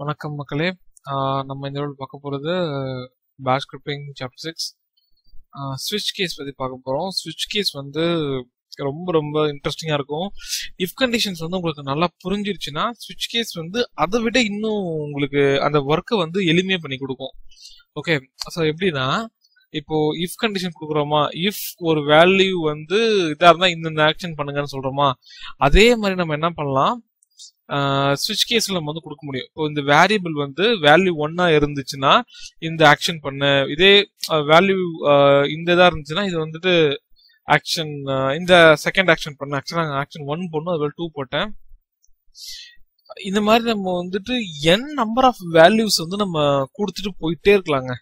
வணக்கம் மக்களே. நம்ம இந்த வீடியோ பார்க்க போகிறது பேஷ் ஸ்கிரிப்டிங் சாப்டர் சிக்ஸ் ஸ்விட்ச் கேஸ் பற்றி பார்க்க போகிறோம் ஸ்விட்ச் கேஸ் வந்து ரொம்ப ரொம்ப இன்ட்ரெஸ்டிங்காக இருக்கும். இஃப் கண்டிஷன்ஸ் வந்து உங்களுக்கு நல்லா புரிஞ்சிருச்சுன்னா ஸ்விட்ச் கேஸ் வந்து அதை விட இன்னும் உங்களுக்கு அந்த ஒர்க்கை வந்து எளிமையாக பண்ணி கொடுக்கும். ஓகே ஸோ எப்படின்னா இப்போ இஃப் கண்டிஷன் கொடுக்குறோமா? இஃப் ஒரு வேல்யூ வந்து இதாக இருந்தால் இந்தந்த ஆக்ஷன் பண்ணுங்கன்னு சொல்கிறோமா அதே மாதிரி நம்ம என்ன பண்ணலாம்? சுவிட்ச் கேஸ்ல நம்ம வந்து கொடுக்க முடியும். இப்போ இந்த வேரியபிள் வந்து வேல்யூ ஒன்னா இருந்துச்சுன்னா இந்த ஆக்ஷன் பண்ணு. இதே வேல்யூ இந்த இதா இருந்துச்சுன்னா இது வந்துட்டு ஆக்ஷன் இந்த செகண்ட் ஆக்ஷன் பண்ண. ஆக்சுவலாக ஆக்ஷன் ஒன் போடணும் அது டூ போட்டேன். இந்த மாதிரி நம்ம வந்துட்டு என் நம்பர் ஆஃப் வேல்யூஸ் வந்து நம்ம கொடுத்துட்டு போயிட்டே இருக்கலாங்க.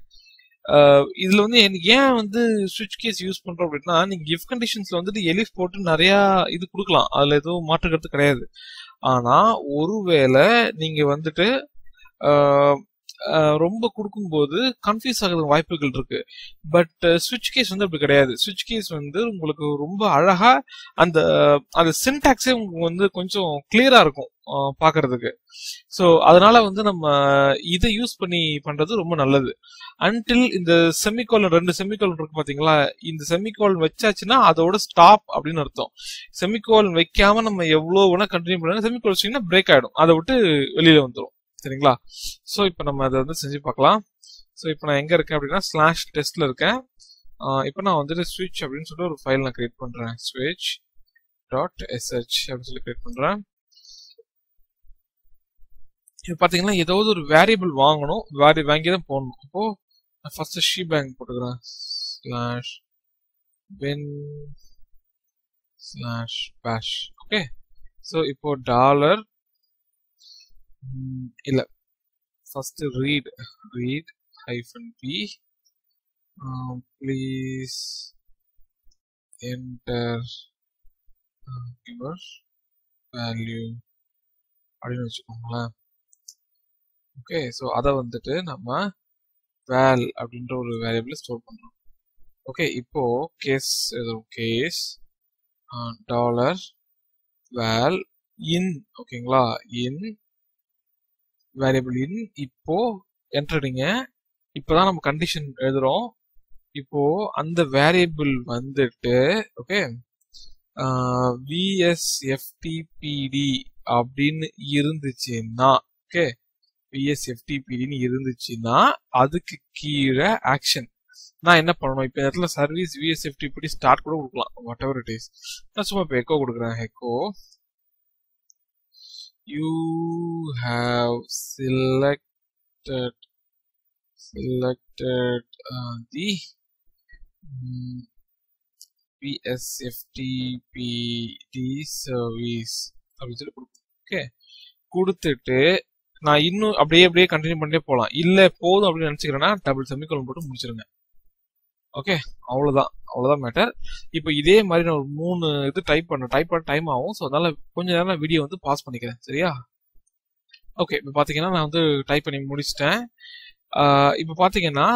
இதுல வந்து எனக்கு ஏன் வந்து ஸ்விட்ச் கேஸ் யூஸ் பண்றோம் அப்படின்னா நீங்க கிஃப்ட் கண்டிஷன்ஸ்ல வந்துட்டு எலிஃப் போட்டு நிறைய இது கொடுக்கலாம். அதுல எதுவும் மாற்று கருத்து கிடையாது. ஆனா ஒருவேளை நீங்க வந்துட்டு ரொம்ப கொடுக்கும்போது கன்ஃபியூஸ் ஆகுறது வாய்ப்புகள் இருக்கு. பட் சுவிட்ச் கேஸ் வந்து அப்படி கிடையாது. சுவிட்ச் கேஸ் வந்து உங்களுக்கு ரொம்ப அழகா அந்த அந்த சின்டாக்ஸே உங்களுக்கு வந்து கொஞ்சம் கிளியரா இருக்கும் பாக்குறதுக்கு. ஸோ அதனால வந்து நம்ம இதை யூஸ் பண்ணி பண்றது ரொம்ப நல்லது. அன்டில் இந்த செமிகாலன் ரெண்டு செமிகாலன் இருக்கு பாத்தீங்களா? இந்த செமிகாலன் வச்சாச்சுன்னா அதோட ஸ்டாப் அப்படின்னு அர்த்தம். செமிகாலன் வைக்காம நம்ம எவ்வளவு வேணா கண்டினியூ பண்ணலாம் செமிகாலன் வச்சிங்கன்னா பிரேக் ஆயிடும். அதை விட்டு வெளியில வந்துடும் சரிங்களா? ஸோ இப்போ நம்ம அதை வந்து செஞ்சு பார்க்கலாம். ஸோ இப்போ நான் எங்க இருக்கேன் அப்படின்னா ஸ்லாஷ் டெஸ்ட்ல இருக்கேன். இப்போ நான் வந்துட்டு ஸ்விட்ச் அப்படின்னு சொல்லிட்டு ஒரு ஃபைல் நான் கிரியேட் பண்றேன். ஸ்விட்ச் டாட் எஸ்ஹெச் அப்படின்னு சொல்லி கிரியேட் பண்றேன். இப்போ பார்த்தீங்கன்னா ஏதாவது ஒரு வேரியபிள் வாங்கணும். வேரி வாங்கி தான் போடணும். இப்போ நான் ஃபர்ஸ்ட் ஷீ பேங்க் போட்டுக்கிறேன். Slash bin slash bash okay so இப்போ டாலர் இல்ல. First read read hyphen p please enter your value அப்படின்னு வச்சுக்கோங்களேன். ஓகே ஸோ அதை வந்துட்டு நம்ம வேல் அப்படின்ற ஒரு வேரியபிள் ஸ்டோர் பண்ணுறோம் ஓகே இப்போ கேஸ் எதுவும் கேஸ் டாலர் வேல் இன் ஓகேங்களா இன் வேரியபிள் இன் இப்போ என்ட்ரடிங்க இப்போதான் நம்ம கண்டிஷன் எழுதுறோம். இப்போ அந்த வேரியபிள் வந்துட்டு ஓகே விஎஸ்எஃப்டிபிடி அப்படின்னு இருந்துச்சுன்னா ஓகே விஎஸ்எஃப்டிபிடின்னு இருந்துச்சுன்னா அதுக்கு கீழே ஆக்ஷன் நான் என்ன பண்ணணும்? இப்போ இடத்துல சர்வீஸ் விஎஸ்எஃப்டிபிடி ஸ்டார்ட் கூட கொடுக்கலாம். வாட் எவர் இட் இஸ் நான் சும்மா இப்போ எக்கோ கொடுக்குறேன். Echo you have selected selected uh, the mm, um, PSFTPD service. அப்படின்னு சொல்லி கொடுக்கும் ஓகே கொடுத்துட்டு நான் இன்னும் அப்படியே அப்படியே கண்டினியூ பண்ணிட்டே போகலாம் இல்லை போதும் அப்படின்னு நினச்சிக்கிறேன்னா டபுள் செமிகோலன் போட்டு முடிச்சிருங்க. ஓகே? அவ்வளோதான் அவ்வளோதான் மேட்டர் இப்போ இதே மாதிரி நான் ஒரு மூணு இது டைப் பண்ண டைப் பண்ண டைம் ஆகும். ஸோ அதனால கொஞ்ச நேரம் நான் வீடியோ வந்து பாஸ் பண்ணிக்கிறேன். சரியா? ஓகே இப்போ பார்த்தீங்கன்னா நான் வந்து டைப் பண்ணி முடிச்சிட்டேன். இப்போ பார்த்தீங்கன்னா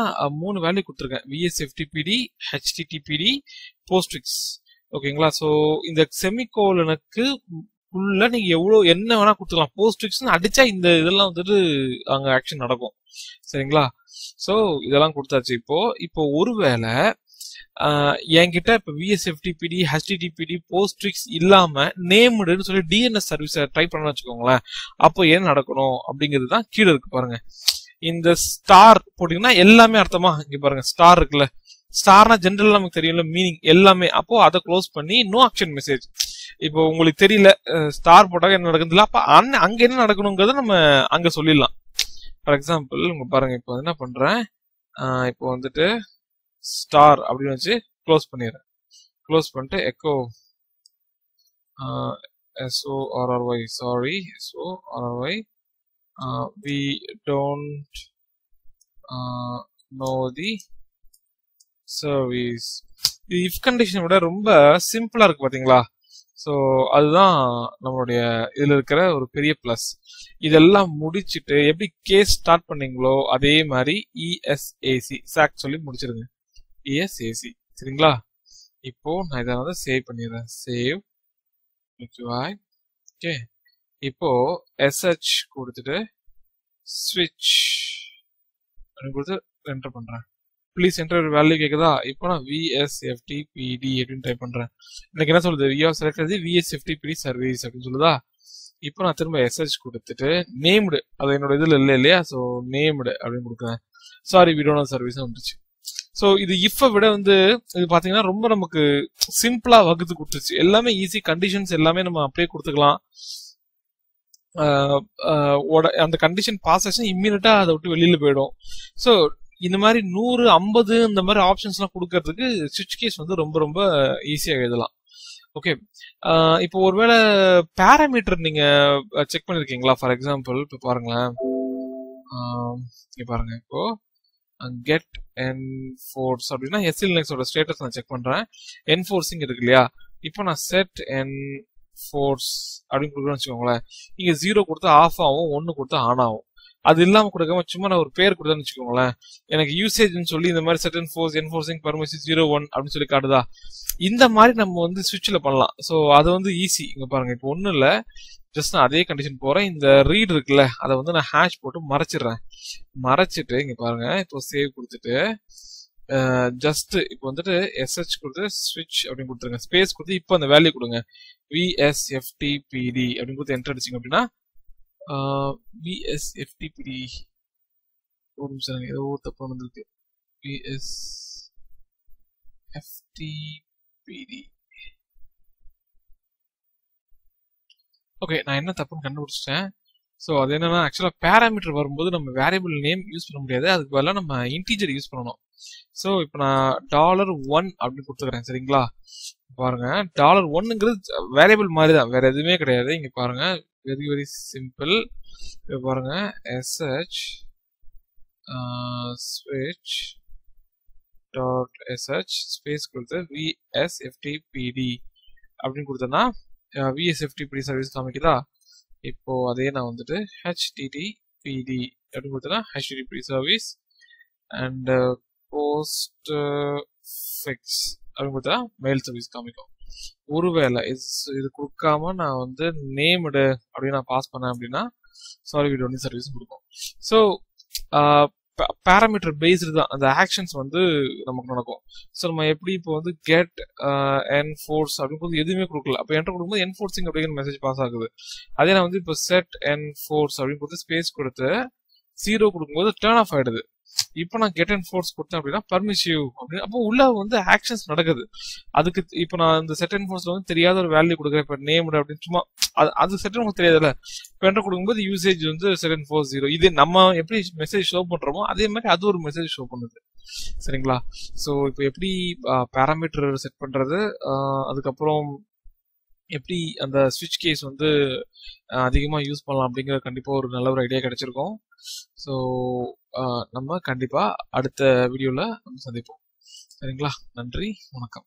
மூணு வேல்யூ கொடுத்துருக்கேன். விஎஸ்எஃப்டிபிடி ஹெச்டிடிபிடி போஸ்ட்ரிக்ஸ் ஓகேங்களா ஸோ இந்த செமிகோலனுக்கு உள்ள நீங்க எவ்வளவு என்ன வேணா கொடுத்துக்கலாம். போஸ்ட் போஸ்ட்ரிக்ஸ் அடிச்சா இந்த இதெல்லாம் வந்துட்டு அங்க ஆக்ஷன் நடக்கும். சரிங்களா? ஸோ இதெல்லாம் கொடுத்தாச்சு. இப்போ இப்போ ஒருவேளை என்கிட்ட இப்போ விஎஸ்எஃப்டிபிடி ஹெச்டிடிபிடி போஸ்ட்ரிக்ஸ் இல்லாம நேம்டுன்னு சொல்லி டிஎன்எஸ் சர்வீஸை ட்ரை பண்ண வச்சுக்கோங்களேன். அப்போ என்ன நடக்கணும்? அப்படிங்கிறது தான் கீழே இருக்கு பாருங்க. இந்த ஸ்டார் போட்டீங்கன்னா எல்லாமே அர்த்தமா இங்க பாருங்க. ஸ்டார் இருக்குல்ல. ஸ்டார்னா ஜென்ரல் நமக்கு தெரியும்ல மீனிங் எல்லாமே. அப்போ அதை க்ளோஸ் பண்ணி நோ ஆக்ஷன் மெசேஜ் இப்போ உங்களுக்கு தெரியல ஸ்டார் போட்டாக்க என்ன நடக்குதுல அப்ப அங்க என்ன நடக்கணுங்கிறத நம்ம அங்க சொல்லிடலாம். ஃபார் எக்ஸாம்பிள் உங்க பாருங்க இப்போ என்ன பண்றேன்? இப்போ வந்துட்டு ஸ்டார் அப்படின்னு வச்சு க்ளோஸ் பண்ணிடுறேன். க்ளோஸ் பண்ணிட்டு echo S O R R Y sorry S O R R Y we don't know the service if கண்டிஷனை விட ரொம்ப சிம்பிளா இருக்கு பாத்தீங்களா? ஸோ அதுதான் நம்மளுடைய இதில் இருக்கிற ஒரு பெரிய ப்ளஸ் இதெல்லாம் முடிச்சுட்டு எப்படி கேஸ் ஸ்டார்ட் பண்ணீங்களோ அதே மாதிரி இஎஸ்ஏசி சாக் சொல்லி முடிச்சிருங்க. இஎஸ்ஏசி சரிங்களா? இப்போ நான் இதை வந்து சேவ் பண்ணிடுறேன். சேவ் ஓகே இப்போ எஸ்ஹெச் கொடுத்துட்டு ஸ்விட்ச் கொடுத்து என்டர் பண்ணுறேன் ப்ளீஸ் என்டர் வேல்யூ கேக்குதா? இப்போ நான் விஎஸ்எஃப்டி பிடி அப்படின்னு டைப் பண்றேன். எனக்கு என்ன சொல்லுது வி ஆர் செலக்ட் விஎஸ்எஃப்டி பிடி சர்வீஸ் அப்படின்னு சொல்லுதா? இப்போ நான் திரும்ப எஸ்ஹெச் கொடுத்துட்டு நேம்டு அது என்னோட இதுல இல்லை இல்லையா? ஸோ நேம்டு அப்படின்னு கொடுக்குறேன். Sorry we don't know service வந்துருச்சு. ஸோ இது இஃபை விட வந்து இது பாத்தீங்கன்னா ரொம்ப நமக்கு சிம்பிளா வகுத்து கொடுத்துருச்சு. எல்லாமே ஈஸி கண்டிஷன்ஸ் எல்லாமே நம்ம அப்படியே கொடுத்துக்கலாம். அந்த கண்டிஷன் பாஸ் ஆச்சுன்னா இம்மீடியட்டா அதை விட்டு வெளியில போயிடும். ஸோ இந்த மாதிரி நூறு ஐம்பது இந்த மாதிரி ஆப்ஷன்ஸ்லாம் கொடுக்கறதுக்கு சுவிட்ச் கேஸ் வந்து ரொம்ப ரொம்ப ஈஸியா எழுதலாம். ஓகே இப்போ ஒருவேளை பேராமீட்டர் நீங்க செக் பண்ணிருக்கீங்களா? ஃபார் எக்ஸாம்பிள் இப்போ பாருங்களேன். ஆஹ் இங்க பாருங்க. இப்போ கெட் என்ஃபோர்ஸ் அப்படின்னா எஸ்எல் நெக்ஸோட ஸ்டேட்டஸ் நான் செக் பண்றேன். என்ஃபோர்ஸிங் இருக்கு இல்லையா? இப்போ நான் செட் என் ஃபோர்ஸ் அப்படின்னு கொடுக்குறேன்னு வச்சுக்கோங்களேன். இங்க ஜீரோ கொடுத்தா ஆஃப் ஆகும் ஒன்னு கொடுத்தா ஆன் ஆகும். அது இல்லாம கொடுக்காம சும்மா நான் ஒரு பேர் கொடுத்தேன்னு வச்சுக்கோங்களேன். எனக்கு யூசேஜ்னு சொல்லி இந்த மாதிரி set force enforcing permission zero one அப்படின்னு சொல்லி காட்டுதா? இந்த மாதிரி நம்ம வந்து சுவிட்சில் பண்ணலாம். ஸோ அது வந்து ஈஸி இங்க பாருங்க. இப்போ ஒன்றும் இல்லை. ஜஸ்ட் நான் அதே கண்டிஷன் போறேன். இந்த ரீட் இருக்குல்ல அதை வந்து நான் ஹேஷ் போட்டு மறைச்சிடுறேன். மறைச்சிட்டு இங்க பாருங்க. இப்போ சேவ் கொடுத்துட்டு ஜஸ்ட் இப்போ வந்துட்டு எஸ்ஹெச் கொடுத்து ஸ்விட்ச் அப்படின்னு கொடுத்துருங்க. ஸ்பேஸ் கொடுத்து இப்போ அந்த வேல்யூ கொடுங்க. விஎஸ்எஃப்டிபிடி அப்படின்னு கொடுத்து என்டர் அடிச்சிங்க அப்படின்னா விஎஸ்எஃப்டிபிடி ஒரு நிமிஷம் இருங்க, ஏதோ தப்பு வந்திருக்கு விஎஸ் எஃப்டிபிடி ஓகே நான் என்ன தப்புன்னு கண்டுபிடிச்சிட்டேன். ஸோ அது என்னன்னா ஆக்சுவலாக பேராமீட்டர் வரும்போது நம்ம வேரியபிள் நேம் யூஸ் பண்ண முடியாது. அதுக்கு பதிலாக நம்ம இன்டீஜர் யூஸ் பண்ணணும். ஸோ இப்போ நான் டாலர் ஒன் அப்படின்னு கொடுத்துக்கிறேன் சரிங்களா? பாருங்க. டாலர் ஒன்னுங்கிறது வேரியபிள் மாதிரி தான் வேற எதுவுமே கிடையாது. இங்க பாருங்க. வெரி வெரி சிம்பிள் இப்போ பாருங்க. எஸ்ஹெச் ஸ்விட்ச் டாட் எஸ்ஹெச் ஸ்பேஸ் கொடுத்து விஎஸ்எஃப்டிபிடி அப்படின்னு கொடுத்தோன்னா விஎஸ்எஃப்டிபிடி சர்வீஸ் காமிக்குதா? இப்போ அதே நான் வந்துட்டு ஹெச்டிடிபிடி அப்படின்னு கொடுத்தேன்னா HTTPD service and postfix அப்படின்னு கொடுத்தா மெயில் சர்வீஸ் காமிக்கும். ஒருவேளை இது இது கொடுக்காம நான் வந்து நேம்டு அப்படின்னு நான் பாஸ் பண்ணேன் அப்படின்னா சாரி வீடியோ வந்து சர்வீஸ் கொடுக்கும். ஸோ பேராமீட்டர் பேஸ்டு தான். அந்த ஆக்ஷன்ஸ் வந்து நமக்கு நடக்கும். ஸோ நம்ம எப்படி இப்போ வந்து கெட் என் ஃபோர்ஸ் அப்படின்னு எதுவுமே கொடுக்கல. அப்போ என்ட்ரு கொடுக்கும்போது என்ஃபோர்ஸிங் அப்படிங்கிற மெசேஜ் பாஸ் ஆகுது. அதே நான் வந்து இப்போ செட் என் ஃபோர்ஸ் அப்படின்னு கொடுத்து ஸ்பேஸ் கொடுத்து ஜீரோ கொடுக்கும்போது டேர்ன் ஆஃப் ஆயிடுது. இப்போ நான் கெட் அண்ட் ஃபோர்ஸ் கொடுத்தேன் அப்படின்னா பர்மிசிவ் அப்படின்னு. அப்போ உள்ள வந்து ஆக்ஷன்ஸ் நடக்குது. அதுக்கு இப்போ நான் இந்த செட் அண்ட் ஃபோர்ஸ்ல வந்து தெரியாத ஒரு வேல்யூ கொடுக்குறேன். இப்போ நேம் அப்படின்னு சும்மா அது அது செட் உங்களுக்கு தெரியாதுல்ல. இப்போ என்கிட்ட கொடுக்கும்போது யூசேஜ் வந்து செட் அண்ட் ஃபோர் ஜீரோ இது நம்ம எப்படி மெசேஜ் ஷோ பண்றோமோ அதே மாதிரி அது ஒரு மெசேஜ் ஷோ பண்ணுது. சரிங்களா? ஸோ இப்போ எப்படி பேராமீட்டர் செட் பண்றது அதுக்கப்புறம் எப்படி அந்த ஸ்விட்ச் கேஸ் வந்து அதிகமாக யூஸ் பண்ணலாம் அப்படிங்கிற கண்டிப்பாக ஒரு நல்ல ஒரு ஐடியா கிடைச்சிருக்கும். ஸோ நம்ம கண்டிப்பாக அடுத்த வீடியோவில் நம்ம சந்திப்போம். சரிங்களா? நன்றி வணக்கம்.